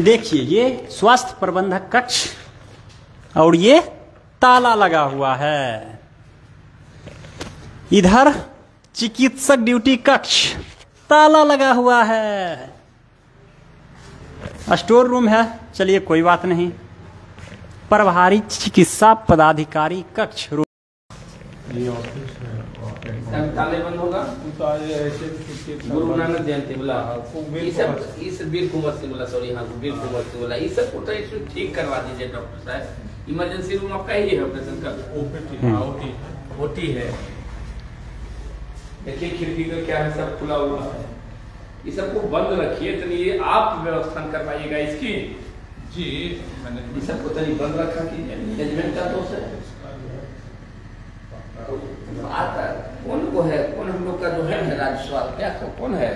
देखिए, ये स्वास्थ्य प्रबंधक कक्ष और ये ताला लगा हुआ है। इधर चिकित्सक ड्यूटी कक्ष, ताला लगा हुआ है। स्टोर रूम है, चलिए कोई बात नहीं। प्रभारी चिकित्सा पदाधिकारी कक्ष रू- ये ऑफ़िस है तब ताले बंद होगा? तो आज ऐसे टिकट गुरु नानक जयंती बोला। ये सब कुंवर। से बोला सॉरी हाँ वीर कुंवर से बोला। ये सबको तो ठीक करवा दीजिए डॉक्टर साहब। इमरजेंसी रूम आपका ही है ऑपरेशन का। ओपीटी हाँ ओटी है। देखिए खिड़की का क्या है सब खुला हुआ है। ये सबको बंद रखिए तो ये आप व्यवस्था करवाइएगा इसकी। जी ये सबको तनी बंद रखा कीजिए मैनेजमेंट का दोष है। बात है कौन को है? कौन हम लोग का जो है ना राजस्व क्या कौन है?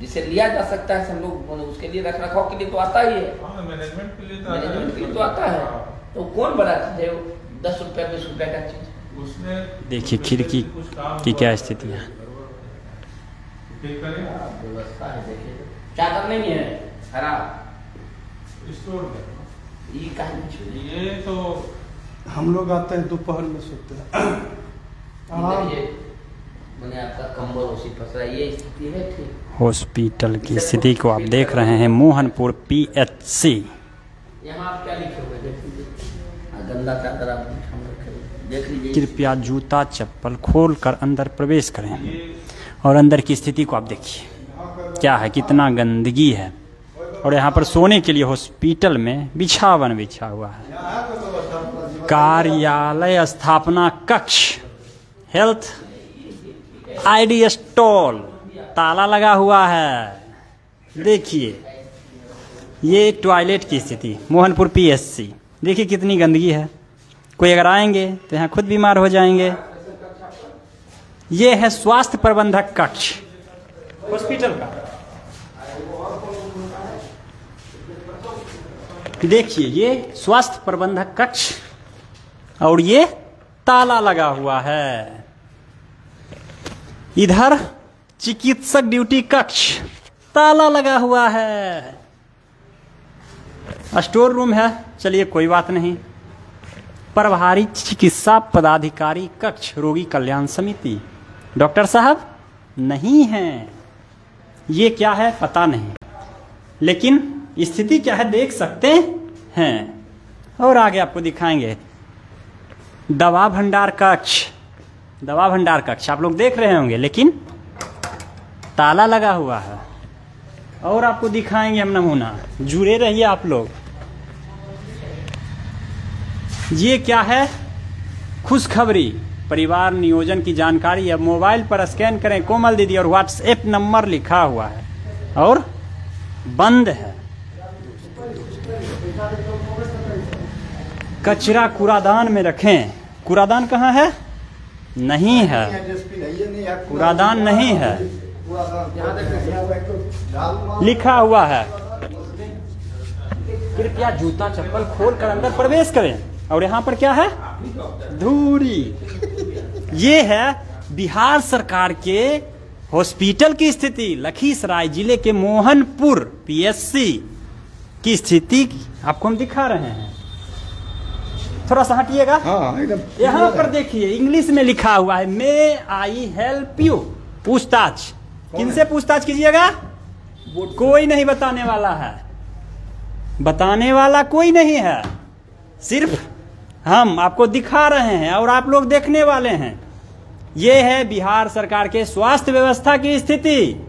जिसे लिया जा सकता है हम लोग उसके लिए रख रखाव के लिए तो आता ही है। हाँ मैनेजमेंट के लिए तो मैनेजमेंट के लिए तो आता है। हाँ, तो कौन बड़ा चीज़ है? वो दस रुपया बीस रुपया का चीज़। देखिए खिड़की की क्या स्थिति है? व्यवस्था है? देखिए। चादर नहीं है? खराब। स्टोर ये ये तो हम लोग आते हैं दोपहर में सोते हैं। आराम मैंने आपका कंबल उसी फंसा ये स्थिति है ठीक। हॉस्पिटल की स्थिति को आप देख रहे हैं मोहनपुर पीएचसी यहाँ आप क्या लिखे हुए देख लीजिए। हाँ, गंदा चादर आप बिछाओ रखे हुए। देख लीजिए। कृपया जूता चप्पल खोल कर अंदर प्रवेश करें और अंदर की स्थिति को आप देखिए। क्या है? कितना गंदगी है। और यहाँ पर सोने के लिए हॉस्पिटल में बिछावन बिछा हुआ है। कार्यालय स्थापना कक्ष। हेल्थ आईडी स्टॉल, ताला लगा हुआ है। देखिए, ये टॉयलेट की स्थिति, मोहनपुर पीएससी देखिए कितनी गंदगी है। कोई अगर आएँगे तो यहाँ खुद बीमार हो जाएँगे। ये है स्वास्थ्य प्रबंधक कक्ष हॉस्पिटल का। देखिए, ये स्वास्थ्य प्रबंधक कक्ष, और ये ताला लगा हुआ है। इधर चिकित्सक ड्यूटी कक्ष, ताला लगा हुआ है। स्टोर रूम है, चलिए कोई बात नहीं। प्रभारी चिकित्सा पदाधिकारी कक्ष, रोगी कल्याण समिति। डॉक्टर साहब, नहीं है। ये क्या है, पता नहीं। लेकिन स्थिति क्या है, देख सकते हैं। और आगे आपको दिखाएँगे। दवा भंडार कक्ष। दवा भंडार कक्ष। आप लोग देख रहे होंगे, लेकिन ताला लगा हुआ है। और आपको दिखाएँगे हम नमूना। जुड़े रहिए आप लोग। ये क्या है? खुशखबरी। परिवार नियोजन की जानकारी। अब मोबाइल पर स्कैन करें कोमल दीदी और व्हाट्सएप नंबर लिखा हुआ है। और बंद है। कचरा कूड़ादान में रखें। कूड़ादान कहाँ है? नहीं है। कूड़ादान नहीं है। लिखा हुआ है। कृपया जूता चप्पल खोल कर अंदर प्रवेश करें। और यहाँ पर क्या है? धूरी। ये है बिहार सरकार के हॉस्पिटल की स्थिति लखीसराय ज़िले के मोहनपुर पीएससी की स्थिति। आपको हम दिखा रहे हैं। थोड़ा सा हटिएगा। हाँ एकदम। यहाँ पर देखिए इंग्लिश में लिखा हुआ है मे आई हेल्प यू पूछताछ। किनसे पूछताछ कीजिएगा? कोई नहीं बताने वाला है। बताने वाला कोई नहीं है। सिर्फ़ हम आपको दिखा रहे हैं और आप लोग देखने वाले हैं। ये है बिहार सरकार के स्वास्थ्य व्यवस्था की स्थिति।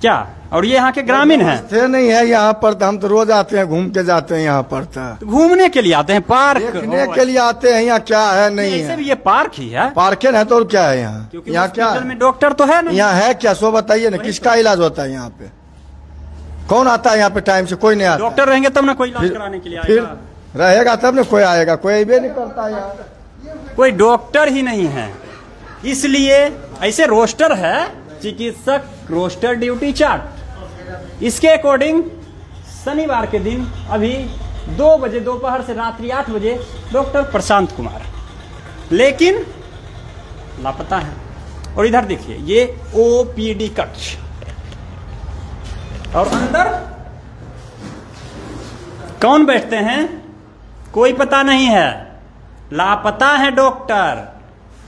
क्या? और ये यहाँ के ग्रामीण हैं? थे नहीं है यहाँ पर तो हम तो रोज आते हैं घूम के जाते हैं यहाँ पर तो। घूमने के लिए आते हैं पार्क? देखने के लिए आते हैं यहाँ क्या है नहीं है। ये पार्क ही है। पार्के है तो और क्या है यहाँ? यहाँ क्या में डॉक्टर तो है ना। यहाँ है क्या? सो बताइए ना किसका इलाज होता है यहाँ पे? कौन आता है यहाँ पे टाइम से? कोई नहीं आता। डॉक्टर रहेंगे तब ना कोई इलाज फिर- कराने के लिए फिर रहेगा तब ना कोई आएगा कोई नहीं करता यहाँ। कोई डॉक्टर ही नहीं है। इसलिए ऐसे रोस्टर है चिकित्सक रोस्टर ड्यूटी चार्ट। इसके अकॉर्डिंग शनिवार के दिन अभी दो बजे दोपहर से रात्रि आठ बजे डॉक्टर प्रशांत कुमार। लेकिन लापता है। और इधर देखिए, ये ओपीडी कक्ष। और अंदर कौन बैठते हैं? कोई पता नहीं है। लापता है डॉक्टर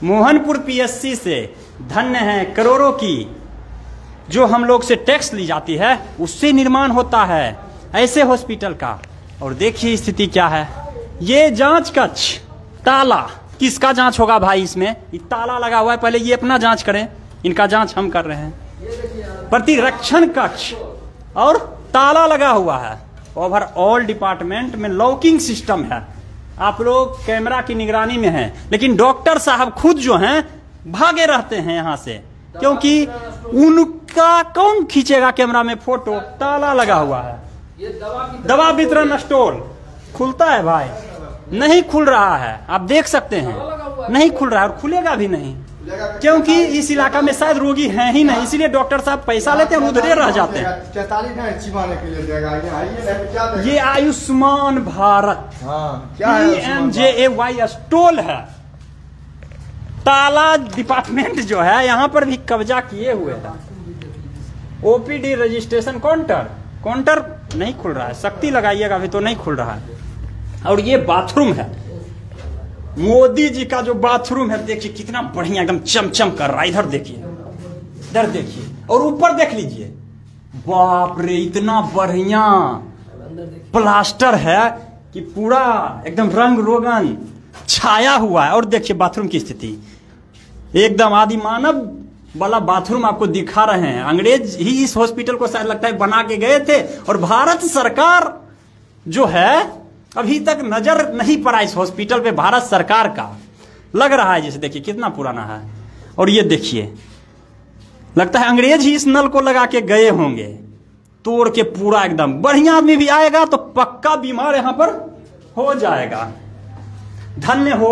मोहनपुर पीएससी से। धन्य है करोड़ों की। जो हम लोग से टैक्स ली जाती है, उससे निर्माण होता है, ऐसे हॉस्पिटल का। और देखिए स्थिति क्या है। ये जाँच कक्ष, ताला। किसका जाँच होगा भाई इसमें? ताला लगा हुआ है, पहले ये अपना जाँच करें। इनका जाँच हम कर रहे हैं। प्रतिरक्षण कक्ष और ताला लगा हुआ है। ओवरऑल डिपार्टमेंट में लॉकिंग सिस्टम है। आप लोग कैमरा की निगरानी में हैं, लेकिन डॉक्टर साहब खुद जो हैं भागे रहते हैं यहाँ से क्योंकि उनका कौन खींचेगा कैमरा में फ़ोटो? ताला लगा हुआ है। दवा वितरण स्टोर खुलता है भाई। नहीं खुल रहा है। आप देख सकते हैं। नहीं खुल रहा है और खुलेगा भी नहीं क्योंकि इस इलाका में शायद रोगी हैं ही नहीं इसीलिए डॉक्टर साहब पैसा लेते हैं उधरे रह जाते हैं। ये Ayushman Bharat P M J A Y stall है। ताला डिपार्टमेंट जो है, यहाँ पर भी कब्जा किए हुए हैं ओपीडी रजिस्ट्रेशन काउंटर काउंटर नहीं खुल रहा है। शक्ति लगाइएगा, अभी तो नहीं खुल रहा है। और ये बाथरूम है। मोदी जी का जो बाथरूम है, देखिए कितना बढ़िया, एकदम चमचम कर रहा है। इधर देखिए इधर देखिए, और ऊपर देख लीजिए। बाप रे, इतना बढ़िया। प्लास्टर है कि पूरा, एकदम रंग रोगन, छाया हुआ है। और देखिए बाथरूम की स्थिति। एकदम आदि मानव वाला बाथरूम आपको दिखा रहे हैं। अंग्रेज़ ही इस हॉस्पिटल को शायद लगता है बना के गए थे और भारत सरकार जो है, अभी तक नज़र नहीं पड़ा इस हॉस्पिटल पे भारत सरकार का। लग रहा है जैसे देखिए कितना पुराना है। और ये देखिए, लगता है अंग्रेज़ ही इस नल को लगा के गए होंगे। तोड़ के पूरा एकदम। बढ़िया आदमी भी आएगा तो पक्का बीमार यहाँ पर हो जाएगा। धन्य हो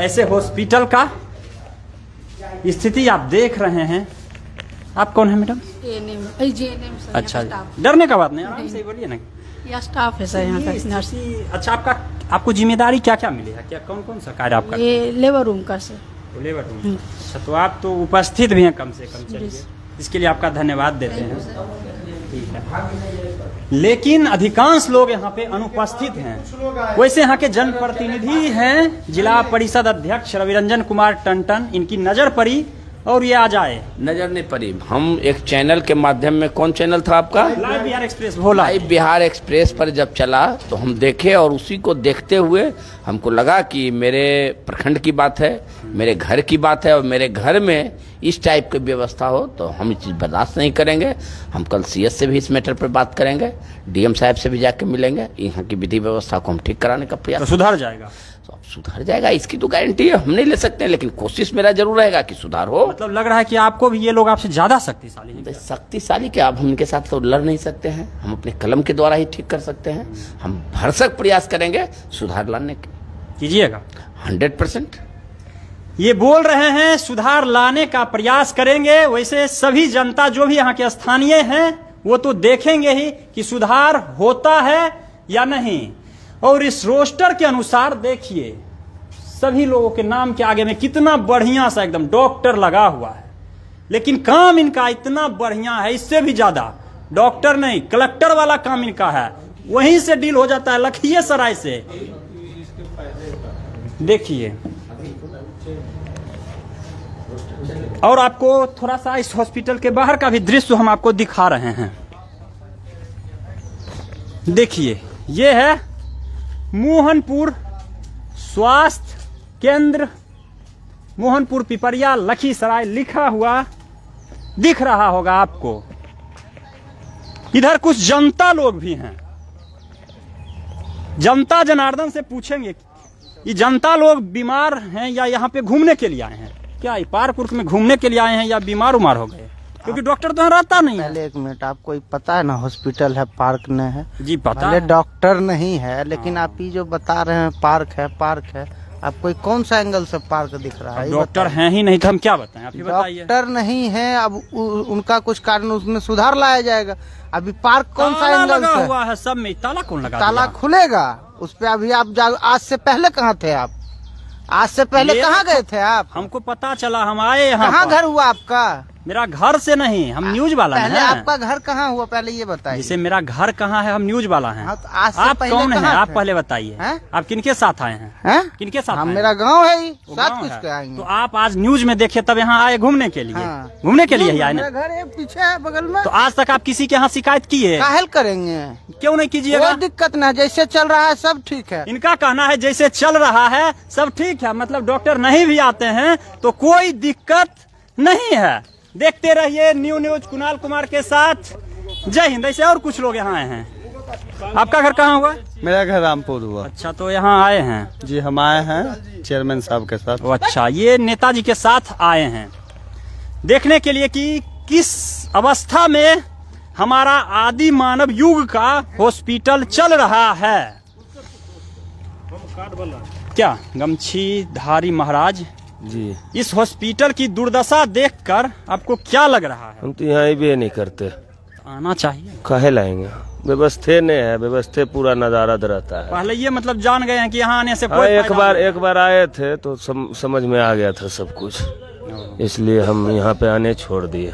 ऐसे हॉस्पिटल का। स्थिति आप देख रहे हैं। आप कौन है मैडम? अच्छा डरने का बात नहीं आराम से बोलिए ना। स्टाफ है सर यहाँ का अच्छा आपका आपको ज़िम्मेदारी क्या क्या मिली है? क्या कौन कौन सा कार्य आपका? ये लेबर रूम का सर। लेबर रूम अच्छा तो आप तो उपस्थित भी हैं कम से कम चलिए। इसके लिए आपका धन्यवाद देते हैं। ठीक है लेकिन अधिकांश लोग यहाँ पे अनुपस्थित हैं। वैसे यहाँ के जनप्रतिनिधि हैं जिला परिषद अध्यक्ष रविरंजन कुमार टंटन इनकी नज़र पड़ी और ये आ जाए नज़र नहीं पड़ी। हम एक चैनल के माध्यम में कौन चैनल था आपका? Live Bihar express Bhola. Live Bihar express पर जब चला तो हम देखे और उसी को देखते हुए हमको लगा कि मेरे प्रखंड की बात है मेरे घर की बात है और मेरे घर में इस टाइप की व्यवस्था हो तो हम ये चीज़ बर्दाश्त नहीं करेंगे। हम कल सीएस से भी इस मैटर पर बात करेंगे डीएम साहब से भी जाके मिलेंगे यहाँ की विधि व्यवस्था को हम ठीक कराने का तो प्रयास सुधर जाएगा। तो अब सुधर जाएगा इसकी तो गारंटी है हम नहीं ले सकते लेकिन कोशिश मेरा ज़रूर रहेगा कि सुधार हो। मतलब लग रहा है कि आपको भी ये लोग आपसे ज़्यादा शक्तिशाली हैं। तो शक्तिशाली क्या? अब हम इनके साथ तो लड़ नहीं सकते हैं हम अपने कलम के द्वारा ही ठीक कर सकते हैं। हम भरसक प्रयास करेंगे सुधार लाने के कीजिएगा। हंड्रेड परसेंट ये बोल रहे हैं, सुधार लाने का प्रयास करेंगे। वैसे सभी जनता जो भी यहाँ के स्थानीय हैं, वो तो देखेंगे ही कि सुधार होता है या नहीं। और इस रोस्टर के अनुसार देखिए, सभी लोगों के नाम के आगे में कितना बढ़िया सा एकदम डॉक्टर लगा हुआ है। लेकिन काम इनका इतना बढ़िया है, इससे भी ज़्यादा। डॉक्टर नहीं, कलेक्टर वाला काम इनका है। वहीं से डील हो जाता है लखीय सराय से। देखिए और आपको थोड़ा सा इस हॉस्पिटल के बाहर का भी दृश्य हम आपको दिखा रहे हैं। देखिए, ये है मोहनपुर स्वास्थ्य केंद्र। मोहनपुर पिपरिया, लखीसराय लिखा हुआ दिख रहा होगा आपको। इधर कुछ जनता लोग भी हैं। जनता जनार्दन से पूछेंगे ये जनता लोग बीमार हैं या यहाँ पे घूमने के लिए आए हैं? क्या ये पार्क उर्क में घूमने के लिए आए हैं या बीमार उमार हो गए? क्योंकि डॉक्टर तो यहाँ रहता नहीं है। पहले एक मिनट आपको पता है ना हॉस्पिटल है पार्क न है। जी पता है। डॉक्टर नहीं है लेकिन आप ये जो बता रहे हैं पार्क है पार्क है आप कोई कौन सा एंगल से पार्क दिख रहा है? डॉक्टर। हैं ही नहीं तो हम क्या बताएँ? आप डॉक्टर नहीं है अब उ, उनका कुछ कारण उसमें सुधार लाया जाएगा। अभी पार्क कौन सा एंगल लगा से? हुआ है सब में ताला कौन लगा ताला? खुलेगा। उस पे अभी आप आज से पहले कहाँ थे आप? आज से पहले कहाँ गए थे आप? हमको पता चला हम आए यहाँ कहाँ घर हुआ आपका? मेरा घर से नहीं हम न्यूज़ वाला पहले हैं। आपका घर कहाँ हुआ पहले ये बताइए। जैसे मेरा घर कहाँ है हम न्यूज़ वाला हैं। हाँ, तो आज आप पहले कौन हैं? आप पहले बताइए? आप किनके साथ आए हैं? हैं? किनके साथ हम आए मेरा गाँव है साथ कुछ है। आएँगे। तो आप आज न्यूज़ में देखे तब यहाँ आए घूमने के लिए। हाँ। घूमने के लिए ही आए घर पीछे है बगल में। तो आज तक आप किसी के यहाँ शिकायत की है? काहल करेंगे। क्यों नहीं कीजिएगा? कोई दिक्कत ना जैसे चल रहा है सब ठीक है। इनका कहना है जैसे चल रहा है सब ठीक है। मतलब डॉक्टर नहीं भी आते हैं तो कोई दिक्कत नहीं है। देखते रहिए न्यू न्यूज़ कुणाल कुमार के साथ। जय हिंद ऐसे और कुछ लोग यहाँ आए हैं। आपका घर कहाँ हुआ? मेरा घर रामपुर हुआ। अच्छा तो यहाँ आए हैं। जी हम आए हैं चेयरमैन साहब के साथ। अच्छा ये नेताजी के साथ आए हैं। देखने के लिए कि किस अवस्था में हमारा आदि मानव युग का हॉस्पिटल चल रहा है? क्या? गमछी धारी महाराज जी। इस हॉस्पिटल की दुर्दशा देखकर आपको क्या लग रहा है? हम तो यहाँ भी नहीं करते। आना चाहिए। कहे लाएँगे? व्यवस्थे नहीं है व्यवस्थे पूरा नजारत रहता है। पहले ये मतलब जान गए हैं कि यहाँ आने से हाँ कोई एक बार एक बार आए थे तो सम, समझ में आ गया था सब कुछ। इसलिए हम यहाँ पे आने छोड़ दिए।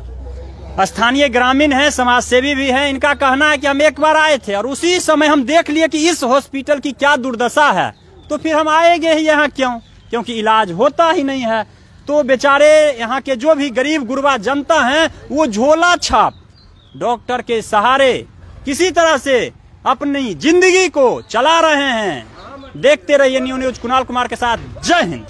स्थानीय ग्रामीण हैं समाजसेवी भी हैं इनका कहना है कि हम एक बार आए थे और उसी समय हम देख लिए कि इस हॉस्पिटल की क्या दुर्दशा है। तो फिर हम आएँगे ही यहाँ क्यों? क्योंकि इलाज होता ही नहीं है। तो बेचारे यहाँ के जो भी गरीब गुरबा जनता हैं, वो झोला छाप। डॉक्टर के सहारे किसी तरह से अपनी ज़िंदगी को चला रहे हैं। देखते रहिए न्यू न्यूज़ कुणाल कुमार के साथ। जय हिंद।